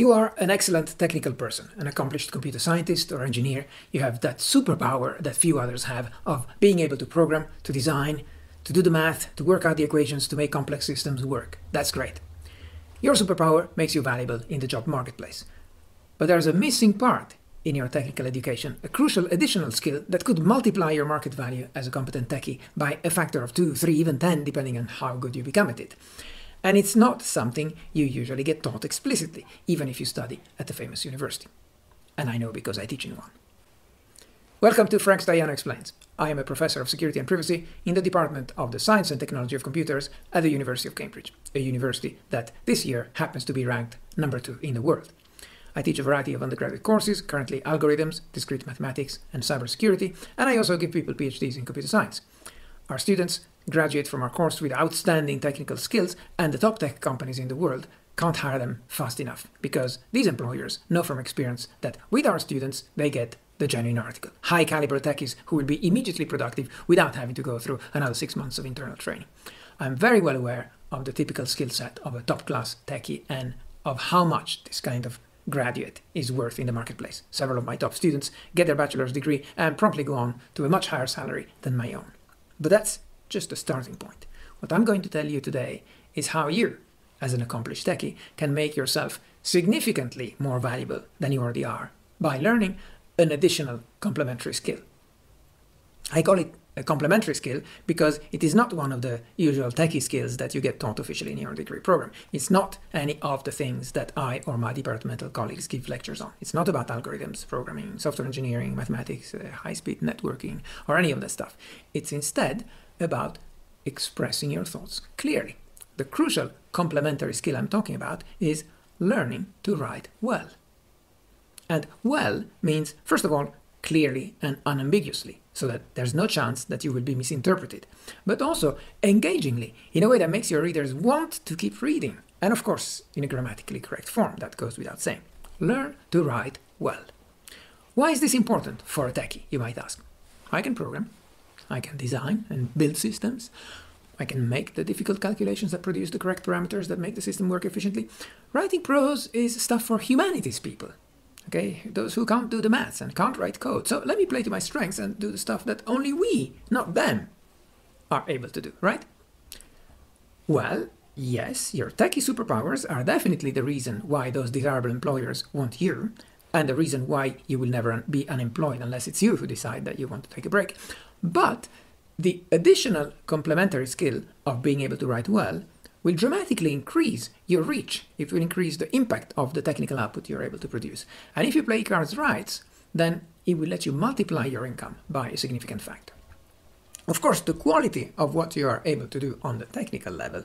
You are an excellent technical person, an accomplished computer scientist or engineer. You have that superpower that few others have of being able to program, to design, to do the math, to work out the equations, to make complex systems work. That's great. Your superpower makes you valuable in the job marketplace. But there's a missing part in your technical education, a crucial additional skill that could multiply your market value as a competent techie by a factor of 2, 3, even 10, depending on how good you become at it. And it's not something you usually get taught explicitly, even if you study at a famous university. And I know because I teach in one. Welcome to Frank Stajano Explains. I am a professor of security and privacy in the Department of the Science and Technology of Computers at the University of Cambridge, a university that this year happens to be ranked number two in the world. I teach a variety of undergraduate courses, currently algorithms, discrete mathematics, and cybersecurity, and I also give people PhDs in computer science. Our students graduate from our course with outstanding technical skills, and the top tech companies in the world can't hire them fast enough because these employers know from experience that with our students they get the genuine article. High caliber techies who will be immediately productive without having to go through another six months of internal training. I'm very well aware of the typical skill set of a top class techie and of how much this kind of graduate is worth in the marketplace. Several of my top students get their bachelor's degree and promptly go on to a much higher salary than my own. But that's just a starting point. What I'm going to tell you today is how you, as an accomplished techie, can make yourself significantly more valuable than you already are by learning an additional complementary skill. I call it a complementary skill because it is not one of the usual techie skills that you get taught officially in your degree program. It's not any of the things that I or my departmental colleagues give lectures on. It's not about algorithms, programming, software engineering, mathematics, uh, high speed networking, or any of that stuff. It's instead about expressing your thoughts clearly. The crucial complementary skill I'm talking about is learning to write well. And well means, first of all, clearly and unambiguously, so that there's no chance that you will be misinterpreted, but also engagingly, in a way that makes your readers want to keep reading, and of course, in a grammatically correct form, that goes without saying. Learn to write well. Why is this important for a techie, you might ask? I can program, I can design and build systems, I can make the difficult calculations that produce the correct parameters that make the system work efficiently. Writing prose is stuff for humanities people, Okay, those who can't do the maths and can't write code. So let me play to my strengths and do the stuff that only we, not them, are able to do, right? Well, yes, your techie superpowers are definitely the reason why those desirable employers want you, and the reason why you will never be unemployed unless it's you who decide that you want to take a break. But the additional complementary skill of being able to write well will dramatically increase your reach. It will increase the impact of the technical output you're able to produce. And if you play cards right, then it will let you multiply your income by a significant factor. Of course, the quality of what you are able to do on the technical level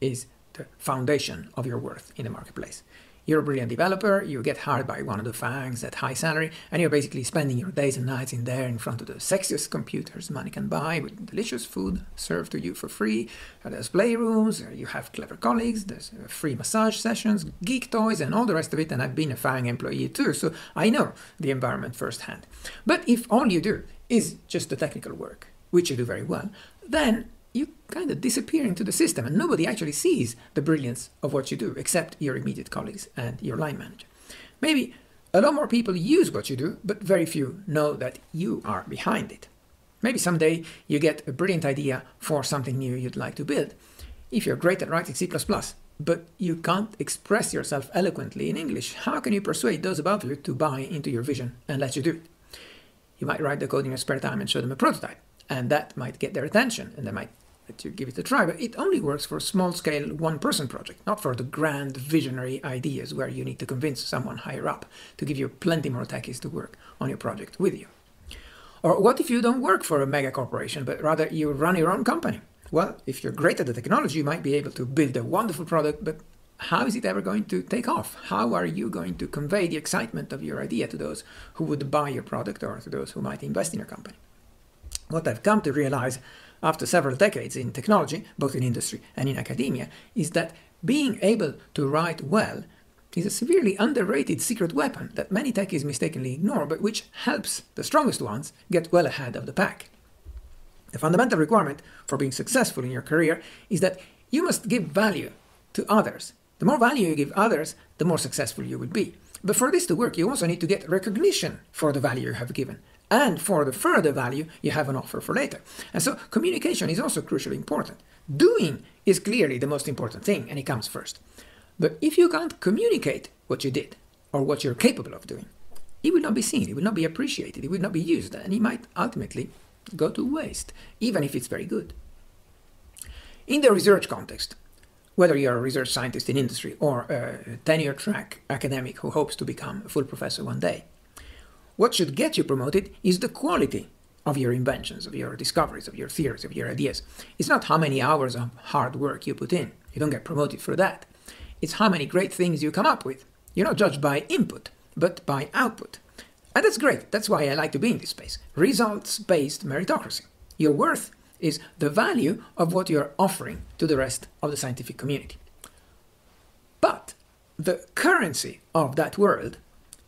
is the foundation of your worth in the marketplace. You're a brilliant developer, you get hired by one of the FANGs at high salary, and you're basically spending your days and nights in there in front of the sexiest computers money can buy with delicious food served to you for free. There's playrooms, you have clever colleagues, there's uh, free massage sessions, geek toys, and all the rest of it. And I've been a FANG employee too, so I know the environment firsthand. But if all you do is just the technical work, which you do very well, then kind of disappear into the system and nobody actually sees the brilliance of what you do except your immediate colleagues and your line manager. Maybe a lot more people use what you do, but very few know that you are behind it. Maybe someday you get a brilliant idea for something new you'd like to build. If you're great at writing C++, but you can't express yourself eloquently in English, how can you persuade those above you to buy into your vision and let you do it? You might write the code in your spare time and show them a prototype, and that might get their attention, and they might that you give it a try, but it only works for small scale one person project, not for the grand visionary ideas where you need to convince someone higher up to give you plenty more techies to work on your project with you. Or what if you don't work for a mega corporation, but rather you run your own company? Well, if you're great at the technology, you might be able to build a wonderful product, but how is it ever going to take off? How are you going to convey the excitement of your idea to those who would buy your product or to those who might invest in your company? What I've come to realize after several decades in technology, both in industry and in academia, is that being able to write well is a severely underrated secret weapon that many techies mistakenly ignore, but which helps the strongest ones get well ahead of the pack. The fundamental requirement for being successful in your career is that you must give value to others The more value you give others, the more successful you will be. But for this to work, you also need to get recognition for the value you have given and for the further value you have an offer for later. And so communication is also crucially important. Doing is clearly the most important thing and it comes first. But if you can't communicate what you did or what you're capable of doing, it will not be seen, it will not be appreciated, it will not be used, and it might ultimately go to waste, even if it's very good. In the research context, whether you're a research scientist in industry or a tenure track academic who hopes to become a full professor one day, what should get you promoted is the quality of your inventions, of your discoveries, of your theories, of your ideas. It's not how many hours of hard work you put in. You don't get promoted for that. It's how many great things you come up with. You're not judged by input, but by output. And that's great. That's why I like to be in this space. Results based meritocracy. Your worth is the value of what you're offering to the rest of the scientific community. But the currency of that world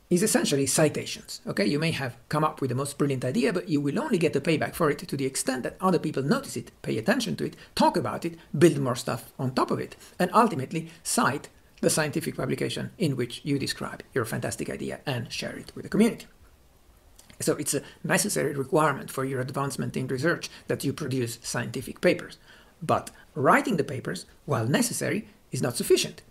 is essentially citations. Okay, you may have come up with the most brilliant idea, but you will only get the payback for it to the extent that other people notice it, pay attention to it, talk about it, build more stuff on top of it, and ultimately cite the scientific publication in which you describe your fantastic idea and share it with the community. So it's a necessary requirement for your advancement in research that you produce scientific papers. But writing the papers, while necessary, is not sufficient.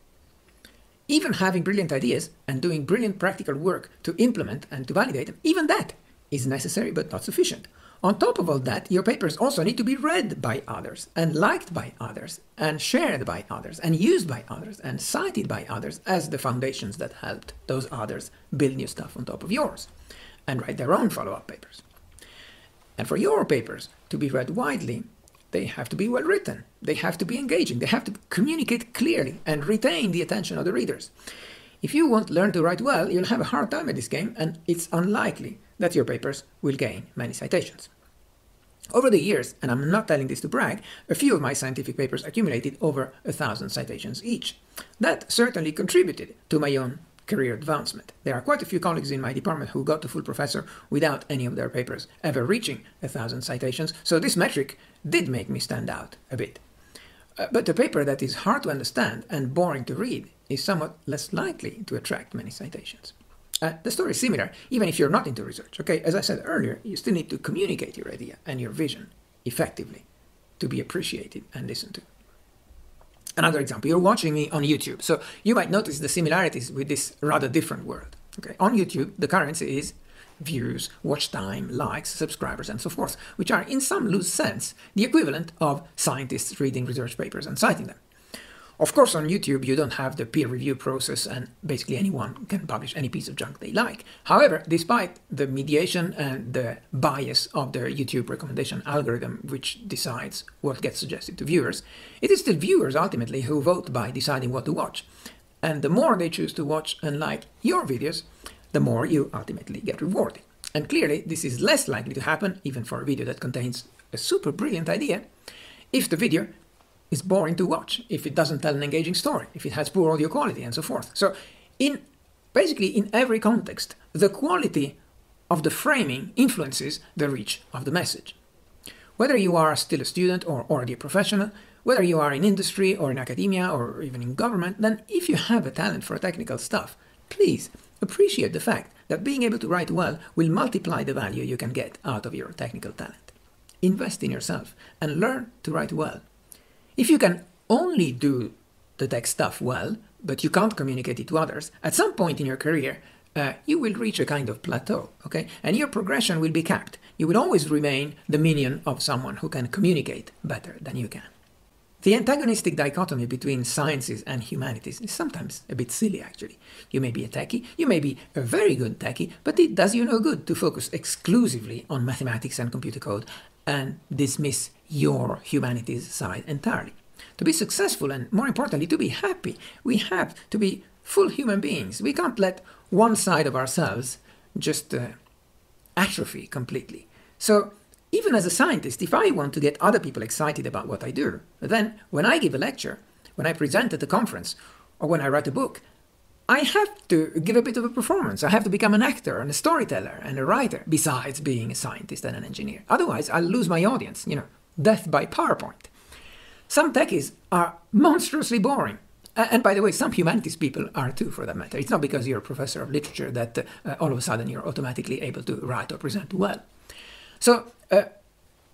Even having brilliant ideas and doing brilliant practical work to implement and to validate them, even that is necessary but not sufficient. On top of all that, your papers also need to be read by others and liked by others and shared by others and used by others and cited by others as the foundations that helped those others build new stuff on top of yours and write their own follow up papers. And for your papers to be read widely, they have to be well written, they have to be engaging, they have to communicate clearly and retain the attention of the readers. If you won't learn to write well, you'll have a hard time at this game, and it's unlikely that your papers will gain many citations. Over the years, and I'm not telling this to brag, a few of my scientific papers accumulated over a thousand citations each. That certainly contributed to my own career advancement. There are quite a few colleagues in my department who got to full professor without any of their papers ever reaching a thousand citations, so this metric did make me stand out a bit. Uh, but a paper that is hard to understand and boring to read is somewhat less likely to attract many citations. Uh, the story is similar, even if you're not into research. Okay, as I said earlier, you still need to communicate your idea and your vision effectively to be appreciated and listened to. Another example, you're watching me on YouTube, so you might notice the similarities with this rather different world. Okay, on YouTube, the currency is views, watch time, likes, subscribers, and so forth, which are in some loose sense the equivalent of scientists reading research papers and citing them. Of course, on YouTube, you don't have the peer review process, and basically anyone can publish any piece of junk they like. However, despite the mediation and the bias of the YouTube recommendation algorithm, which decides what gets suggested to viewers, it is still viewers ultimately who vote by deciding what to watch. And the more they choose to watch and like your videos, the more you ultimately get rewarded. And clearly, this is less likely to happen, even for a video that contains a super brilliant idea, if the video is boring to watch, if it doesn't tell an engaging story, if it has poor audio quality, and so forth. So, in basically in every context, the quality of the framing influences the reach of the message. Whether you are still a student or already a professional, whether you are in industry or in academia or even in government, then if you have a talent for technical stuff, please appreciate the fact that being able to write well will multiply the value you can get out of your technical talent. Invest in yourself and learn to write well. If you can only do the tech stuff well, but you can't communicate it to others, at some point in your career, uh, you will reach a kind of plateau, okay? And your progression will be capped. You will always remain the minion of someone who can communicate better than you can. The antagonistic dichotomy between sciences and humanities is sometimes a bit silly, actually. You may be a techie, you may be a very good techie, but it does you no good to focus exclusively on mathematics and computer code and dismiss your humanities side entirely. To be successful and, more importantly, to be happy, we have to be full human beings. We can't let one side of ourselves just uh, atrophy completely. So, even as a scientist, if I want to get other people excited about what I do, then when I give a lecture, when I present at a conference, or when I write a book, I have to give a bit of a performance. I have to become an actor and a storyteller and a writer, besides being a scientist and an engineer. Otherwise, I'll lose my audience, you know, death by PowerPoint. Some techies are monstrously boring, And by the way, some humanities people are too, for that matter. It's not because you're a professor of literature that uh, all of a sudden you're automatically able to write or present well. So, uh,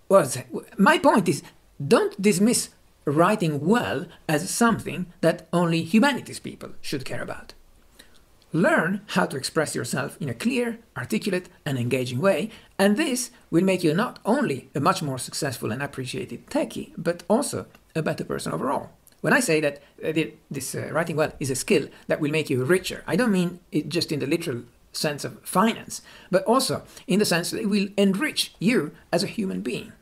was my point is, don't dismiss writing well as something that only humanities people should care about. Learn how to express yourself in a clear, articulate, and engaging way, and this will make you not only a much more successful and appreciated techie, but also a better person overall. When I say that uh, this uh, writing well is a skill that will make you richer, I don't mean it just in the literal sense of finance, but also in the sense that it will enrich you as a human being.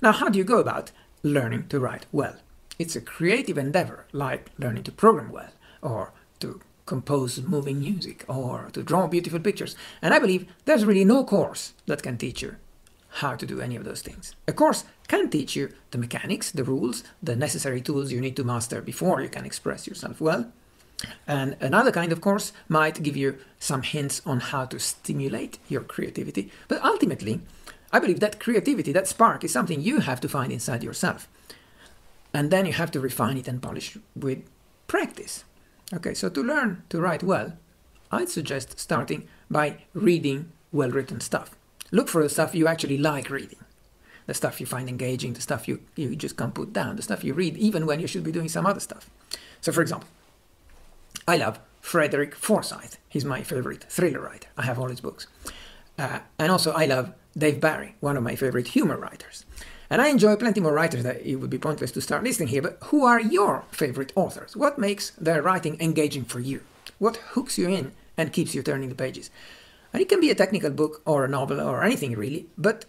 Now, how do you go about learning to write well? It's a creative endeavor, like learning to program well, or to compose moving music or to draw beautiful pictures. And I believe there's really no course that can teach you how to do any of those things. A course can teach you the mechanics, the rules, the necessary tools you need to master before you can express yourself well. And another kind of course might give you some hints on how to stimulate your creativity. But ultimately, I believe that creativity, that spark, is something you have to find inside yourself. And then you have to refine it and polish with practice. Okay, so to learn to write well, I'd suggest starting by reading well written stuff. Look for the stuff you actually like reading, the stuff you find engaging, the stuff you, you just can't put down, the stuff you read even when you should be doing some other stuff. So, for example, I love Frederick Forsyth. He's my favorite thriller writer. I have all his books. Uh, and also, I love Dave Barry, one of my favorite humor writers. And I enjoy plenty more writers that it would be pointless to start listing here, but who are your favorite authors? What makes their writing engaging for you? What hooks you in and keeps you turning the pages? And it can be a technical book or a novel or anything really, but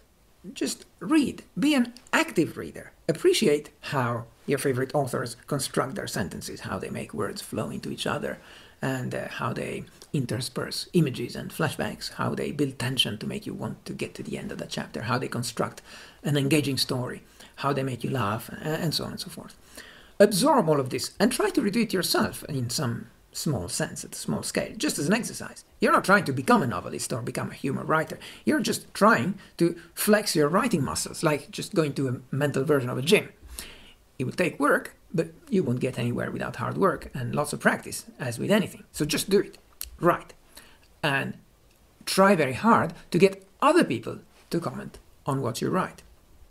just read. Be an active reader. Appreciate how your favorite authors construct their sentences, how they make words flow into each other, and uh, how they intersperse images and flashbacks, how they build tension to make you want to get to the end of the chapter, how they construct an engaging story, how they make you laugh, and so on and so forth. Absorb all of this and try to redo it yourself in some small sense, at a small scale, just as an exercise. You're not trying to become a novelist or become a humor writer. You're just trying to flex your writing muscles, like just going to a mental version of a gym. It will take work, but you won't get anywhere without hard work and lots of practice, as with anything. So just do it. Write. And try very hard to get other people to comment on what you write.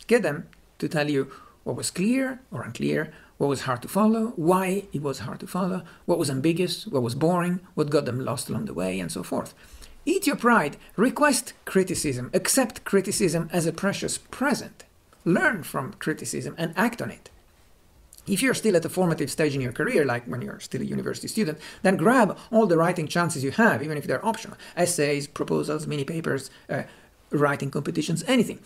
Get them to tell you what was clear or unclear, what was hard to follow, why it was hard to follow, what was ambiguous, what was boring, what got them lost along the way, and so forth. Eat your pride, request criticism, accept criticism as a precious present. Learn from criticism and act on it. If you're still at a formative stage in your career, like when you're still a university student, then grab all the writing chances you have, even if they're optional essays, proposals, mini papers, uh, writing competitions, anything.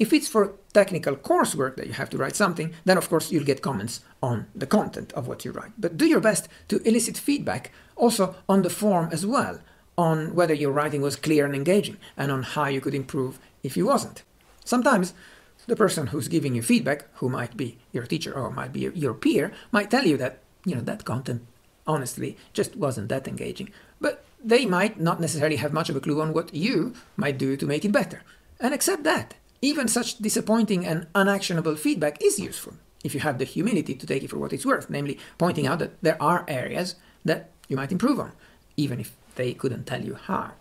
If it's for technical coursework that you have to write something, then of course you'll get comments on the content of what you write. But do your best to elicit feedback also on the form as well, on whether your writing was clear and engaging, and on how you could improve if you wasn't. Sometimes the person who's giving you feedback, who might be your teacher or might be your peer, might tell you that, you know, that content honestly just wasn't that engaging. But they might not necessarily have much of a clue on what you might do to make it better. And accept that. Even such disappointing and unactionable feedback is useful if you have the humility to take it for what it's worth, namely pointing out that there are areas that you might improve on, even if they couldn't tell you how.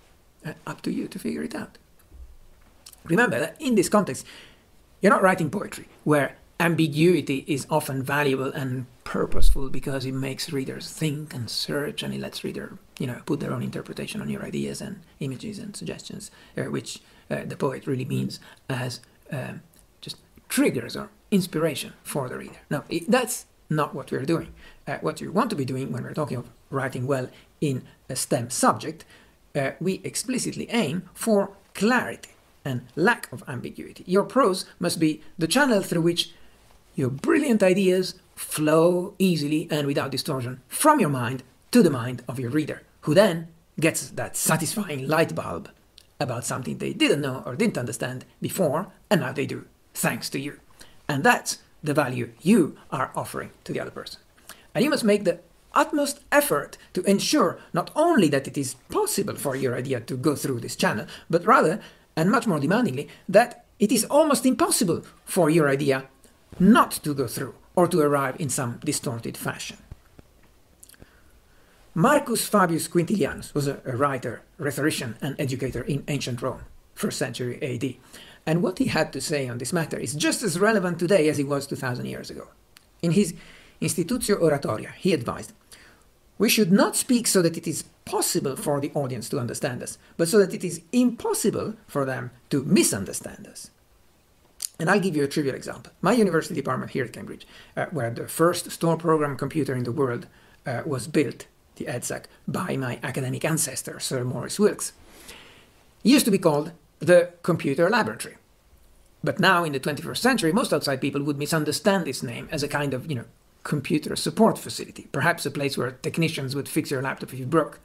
Uh, up to you to figure it out. Remember that in this context, you're not writing poetry, where ambiguity is often valuable and purposeful because it makes readers think and search and it lets reader you know put their own interpretation on your ideas and images and suggestions uh, which uh, the poet really means as um, just triggers or inspiration for the reader now it, that's not what we're doing uh, what you want to be doing when we're talking of writing well in a stem subject uh, we explicitly aim for clarity and lack of ambiguity. Your prose must be the channel through which your brilliant ideas flow easily and without distortion from your mind to the mind of your reader, who then gets that satisfying light bulb about something they didn't know or didn't understand before, and now they do, thanks to you. And that's the value you are offering to the other person. And you must make the utmost effort to ensure not only that it is possible for your idea to go through this channel, but rather and much more demandingly, that it is almost impossible for your idea not to go through, or to arrive in some distorted fashion. Marcus Fabius Quintilianus was a, a writer, rhetorician, and educator in ancient Rome, 1st century AD, and what he had to say on this matter is just as relevant today as it was 2000 years ago. In his Institutio Oratoria, he advised We should not speak so that it is possible for the audience to understand us, but so that it is impossible for them to misunderstand us. And I'll give you a trivial example. My university department here at Cambridge, uh, where the first store program computer in the world uh, was built, the EDSAC, by my academic ancestor, Sir Maurice Wilkes, used to be called the computer laboratory. But now, in the 21st century, most outside people would misunderstand this name as a kind of, you know, computer support facility, perhaps a place where technicians would fix your laptop if it broke.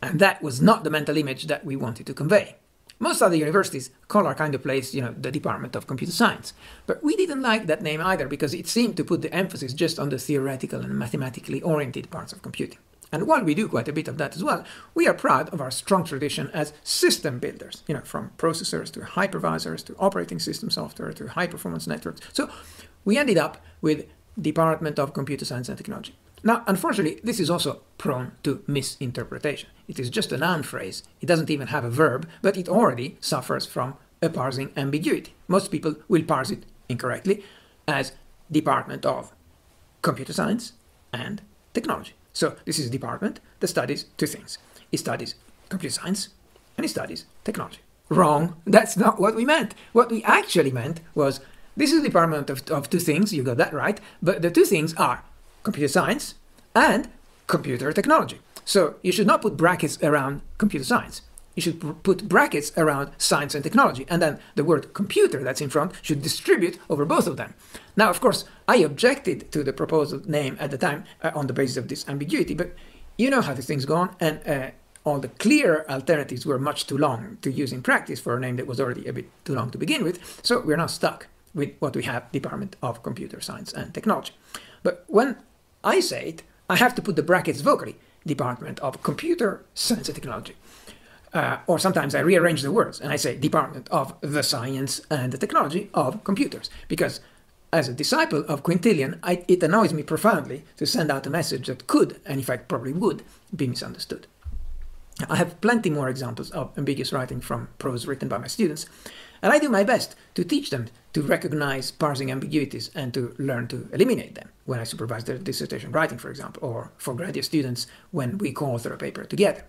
And that was not the mental image that we wanted to convey. Most other universities call our kind of place, you know, the Department of Computer Science. But we didn't like that name either because it seemed to put the emphasis just on the theoretical and mathematically oriented parts of computing. And while we do quite a bit of that as well, we are proud of our strong tradition as system builders, you know, from processors to hypervisors to operating system software to high performance networks. So we ended up with Department of Computer Science and Technology. Now, unfortunately, this is also prone to misinterpretation. It is just a noun phrase. It doesn't even have a verb, but it already suffers from a parsing ambiguity. Most people will parse it incorrectly as Department of Computer Science and Technology. So this is a department that studies two things. It studies computer science and it studies technology. Wrong. That's not what we meant. What we actually meant was this is a department of, of two things, you got that right, but the two things are computer science and computer technology. So you should not put brackets around computer science. You should put brackets around science and technology, and then the word computer that's in front should distribute over both of them. Now, of course, I objected to the proposed name at the time uh, on the basis of this ambiguity, but you know how these things go on, and uh, all the clear alternatives were much too long to use in practice for a name that was already a bit too long to begin with, so we're now stuck with what we have Department of Computer Science and Technology. But when I say it, I have to put the brackets vocally Department of Computer Science and Technology. Uh, or sometimes I rearrange the words and I say Department of the Science and the Technology of Computers. Because as a disciple of Quintilian, I, it annoys me profoundly to send out a message that could, and in fact probably would, be misunderstood. I have plenty more examples of ambiguous writing from prose written by my students, and I do my best to teach them to recognize parsing ambiguities and to learn to eliminate them when I supervise their dissertation writing, for example, or for graduate students when we co-author a paper together.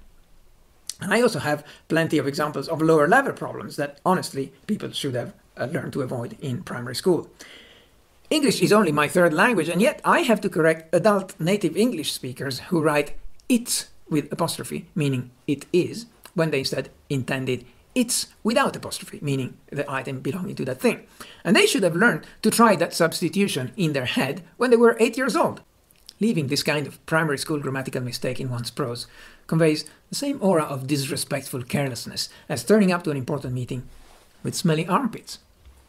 And I also have plenty of examples of lower level problems that honestly people should have uh, learned to avoid in primary school. English is only my third language, and yet I have to correct adult native English speakers who write it with apostrophe, meaning it is, when they instead intended it's without apostrophe, meaning the item belonging to that thing. And they should have learned to try that substitution in their head when they were eight years old. Leaving this kind of primary school grammatical mistake in one's prose conveys the same aura of disrespectful carelessness as turning up to an important meeting with smelly armpits.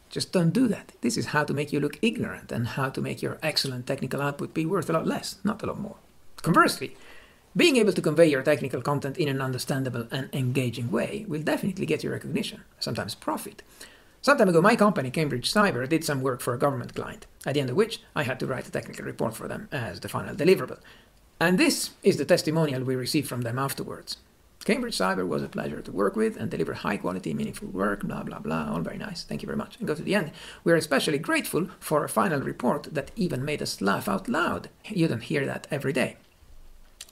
Just don't do that. This is how to make you look ignorant and how to make your excellent technical output be worth a lot less, not a lot more. Conversely, being able to convey your technical content in an understandable and engaging way will definitely get you recognition, sometimes profit. Some time ago, my company, Cambridge Cyber, did some work for a government client, at the end of which I had to write a technical report for them as the final deliverable. And this is the testimonial we received from them afterwards. Cambridge Cyber was a pleasure to work with and deliver high quality, meaningful work, blah, blah, blah. All very nice. Thank you very much. And go to the end. We are especially grateful for a final report that even made us laugh out loud. You don't hear that every day.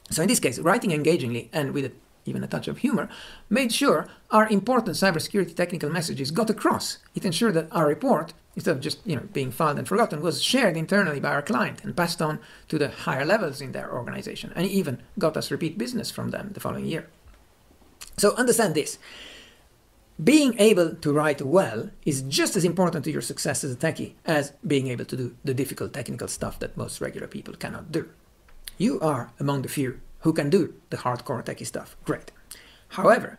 So in this case, writing engagingly and with a, even a touch of humor made sure our important cybersecurity technical messages got across. It ensured that our report, instead of just you know being filed and forgotten, was shared internally by our client and passed on to the higher levels in their organization, and even got us repeat business from them the following year. So understand this. Being able to write well is just as important to your success as a techie as being able to do the difficult technical stuff that most regular people cannot do. You are among the few who can do the hardcore techie stuff. Great. However,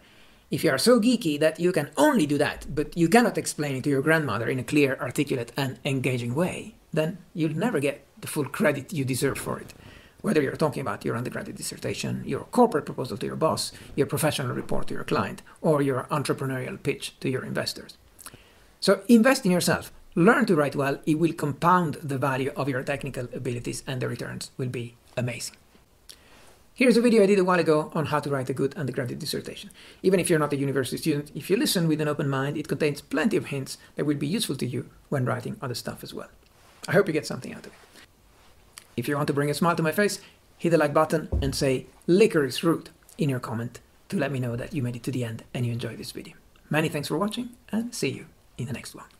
if you are so geeky that you can only do that, but you cannot explain it to your grandmother in a clear, articulate, and engaging way, then you'll never get the full credit you deserve for it whether you're talking about your undergraduate dissertation, your corporate proposal to your boss, your professional report to your client, or your entrepreneurial pitch to your investors. So invest in yourself, learn to write well, it will compound the value of your technical abilities and the returns will be amazing. Here's a video I did a while ago on how to write a good undergraduate dissertation. Even if you're not a university student, if you listen with an open mind, it contains plenty of hints that will be useful to you when writing other stuff as well. I hope you get something out of it. If you want to bring a smile to my face, hit the like button and say licorice root in your comment to let me know that you made it to the end and you enjoyed this video. Many thanks for watching and see you in the next one.